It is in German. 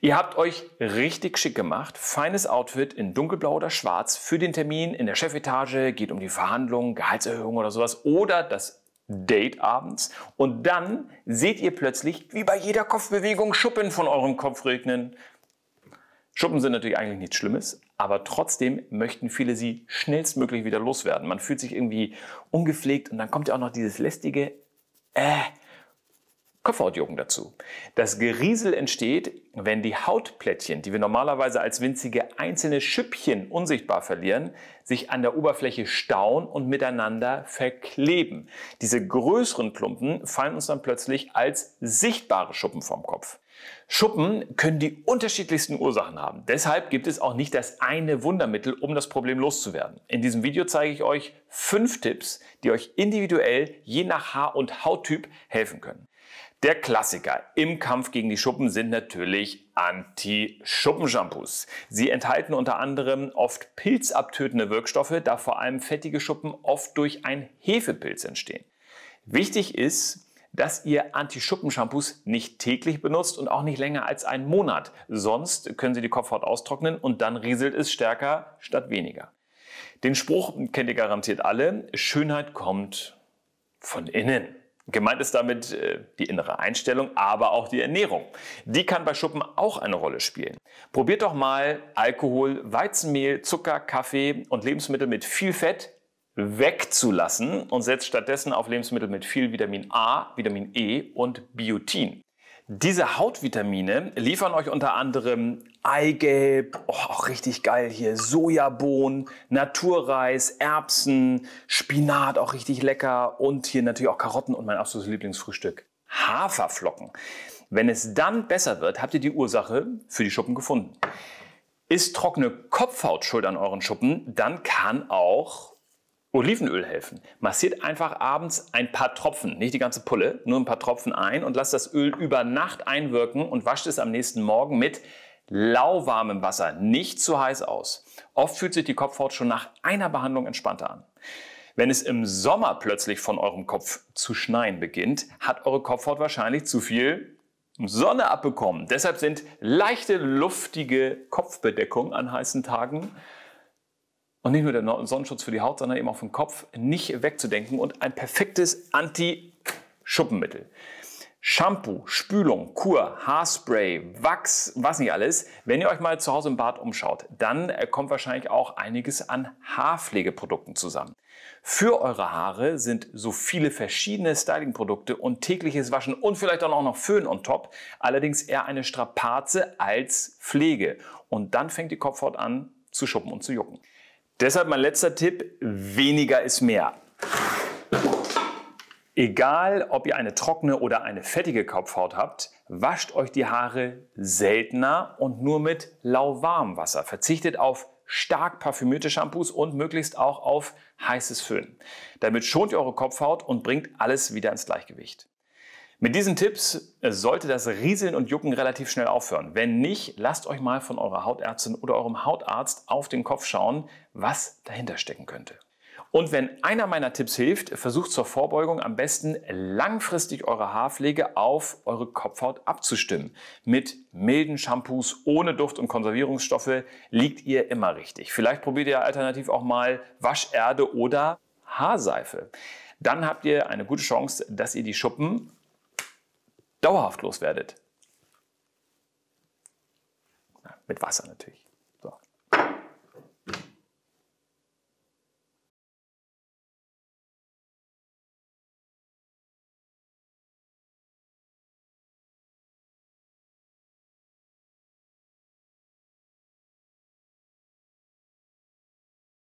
Ihr habt euch richtig schick gemacht, feines Outfit in dunkelblau oder schwarz für den Termin in der Chefetage, geht um die Verhandlungen, Gehaltserhöhung oder sowas oder das Date abends und dann seht ihr plötzlich, wie bei jeder Kopfbewegung Schuppen von eurem Kopf regnen. Schuppen sind natürlich eigentlich nichts Schlimmes, aber trotzdem möchten viele sie schnellstmöglich wieder loswerden. Man fühlt sich irgendwie ungepflegt und dann kommt ja auch noch dieses lästige äh, Kopfhautjucken dazu. Das Geriesel entsteht, wenn die Hautplättchen, die wir normalerweise als winzige einzelne Schüppchen unsichtbar verlieren, sich an der Oberfläche stauen und miteinander verkleben. Diese größeren Klumpen fallen uns dann plötzlich als sichtbare Schuppen vom Kopf. Schuppen können die unterschiedlichsten Ursachen haben. Deshalb gibt es auch nicht das eine Wundermittel, um das Problem loszuwerden. In diesem Video zeige ich euch fünf Tipps, die euch individuell je nach Haar- und Hauttyp helfen können. Der Klassiker im Kampf gegen die Schuppen sind natürlich Anti-Schuppen-Shampoos. Sie enthalten unter anderem oft pilzabtötende Wirkstoffe, da vor allem fettige Schuppen oft durch ein Hefepilz entstehen. Wichtig ist, dass ihr Anti-Schuppen-Shampoos nicht täglich benutzt und auch nicht länger als einen Monat. Sonst können sie die Kopfhaut austrocknen und dann rieselt es stärker statt weniger. Den Spruch kennt ihr garantiert alle. Schönheit kommt von innen. Gemeint ist damit äh, die innere Einstellung, aber auch die Ernährung. Die kann bei Schuppen auch eine Rolle spielen. Probiert doch mal Alkohol, Weizenmehl, Zucker, Kaffee und Lebensmittel mit viel Fett wegzulassen und setzt stattdessen auf Lebensmittel mit viel Vitamin A, Vitamin E und Biotin. Diese Hautvitamine liefern euch unter anderem Eigelb, oh, auch richtig geil hier, Sojabohnen, Naturreis, Erbsen, Spinat, auch richtig lecker und hier natürlich auch Karotten und mein absolutes Lieblingsfrühstück, Haferflocken. Wenn es dann besser wird, habt ihr die Ursache für die Schuppen gefunden. Ist trockene Kopfhaut schuld an euren Schuppen, dann kann auch Olivenöl helfen. Massiert einfach abends ein paar Tropfen, nicht die ganze Pulle, nur ein paar Tropfen ein und lasst das Öl über Nacht einwirken und wascht es am nächsten Morgen mit lauwarmem Wasser, nicht zu heiß aus. Oft fühlt sich die Kopfhaut schon nach einer Behandlung entspannter an. Wenn es im Sommer plötzlich von eurem Kopf zu schneien beginnt, hat eure Kopfhaut wahrscheinlich zu viel Sonne abbekommen. Deshalb sind leichte, luftige Kopfbedeckungen an heißen Tagen und nicht nur der Sonnenschutz für die Haut, sondern eben auch vom Kopf nicht wegzudenken und ein perfektes Anti-Schuppenmittel. Shampoo, Spülung, Kur, Haarspray, Wachs, was nicht alles. Wenn ihr euch mal zu Hause im Bad umschaut, dann kommt wahrscheinlich auch einiges an Haarpflegeprodukten zusammen. Für eure Haare sind so viele verschiedene Stylingprodukte und tägliches Waschen und vielleicht auch noch Föhn on top, allerdings eher eine Strapaze als Pflege. Und dann fängt die Kopfhaut an zu schuppen und zu jucken. Deshalb mein letzter Tipp, weniger ist mehr. Egal, ob ihr eine trockene oder eine fettige Kopfhaut habt, wascht euch die Haare seltener und nur mit lauwarmem Wasser. Verzichtet auf stark parfümierte Shampoos und möglichst auch auf heißes Föhn. Damit schont ihr eure Kopfhaut und bringt alles wieder ins Gleichgewicht. Mit diesen Tipps äh, sollte das Rieseln und Jucken relativ schnell aufhören. Wenn nicht, lasst euch mal von eurer Hautärztin oder eurem Hautarzt auf den Kopf schauen, was dahinter stecken könnte. Und wenn einer meiner Tipps hilft, versucht zur Vorbeugung am besten langfristig eure Haarpflege auf eure Kopfhaut abzustimmen. Mit milden Shampoos ohne Duft und Konservierungsstoffe liegt ihr immer richtig. Vielleicht probiert ihr alternativ auch mal Wascherde oder Haarseife. Dann habt ihr eine gute Chance, dass ihr die Schuppen dauerhaft loswerdet. Mit Wasser natürlich.